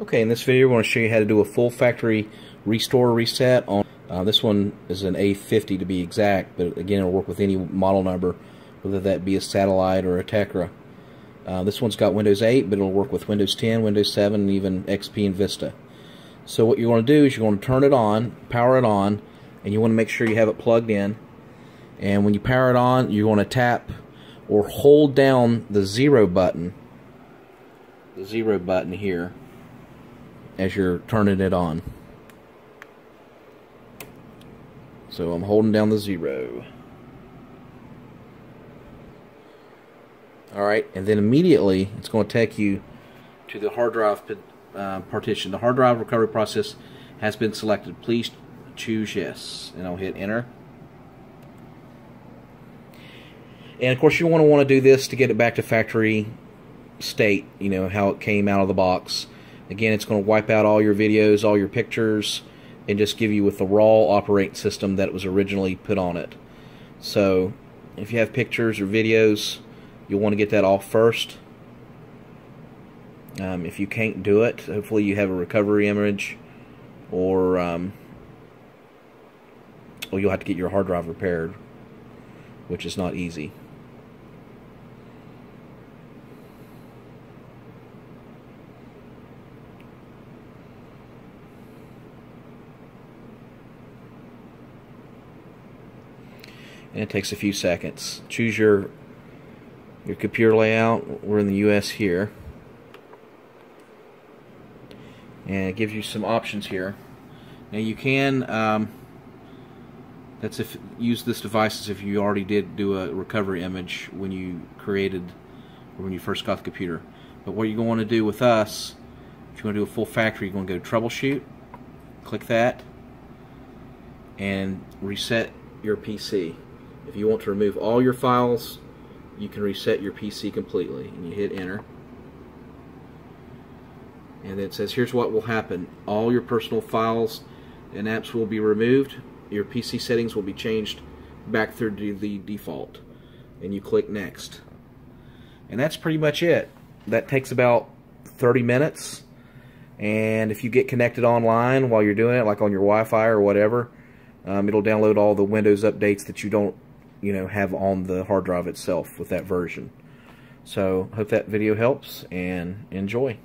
Okay, in this video we're going to show you how to do a full factory restore reset on uh, this one is an A50 to be exact, but again it'll work with any model number, whether that be a satellite or a Tecra. Uh, this one's got Windows 8, but it'll work with Windows 10, Windows 7, and even XP and Vista. So what you're going to do is you're going to turn it on, power it on, and you want to make sure you have it plugged in. And when you power it on, you're going to tap or hold down the zero button, the zero button here, as you're turning it on. So I'm holding down the zero. Alright, and then immediately it's going to take you to the hard drive uh, partition. The hard drive recovery process has been selected. Please choose yes. And I'll hit enter. And of course you want to want to do this to get it back to factory state, you know, how it came out of the box. Again, it's going to wipe out all your videos, all your pictures, and just give you with the raw operating system that was originally put on it. So, if you have pictures or videos, you'll want to get that off first. Um, if you can't do it, hopefully you have a recovery image, or um, well, you'll have to get your hard drive repaired, which is not easy. And it takes a few seconds. Choose your your computer layout. We're in the US here. And it gives you some options here. Now you can um, that's if use this device as if you already did do a recovery image when you created or when you first got the computer. But what you're going to want to do with us, if you want to do a full factory, you're going to go to troubleshoot, click that, and reset your PC. If you want to remove all your files, you can reset your PC completely. And you hit enter. And it says here's what will happen. All your personal files and apps will be removed. Your PC settings will be changed back through to the default. And you click next. And that's pretty much it. That takes about 30 minutes. And if you get connected online while you're doing it, like on your Wi-Fi or whatever, um, it'll download all the Windows updates that you don't you know, have on the hard drive itself with that version. So, hope that video helps and enjoy.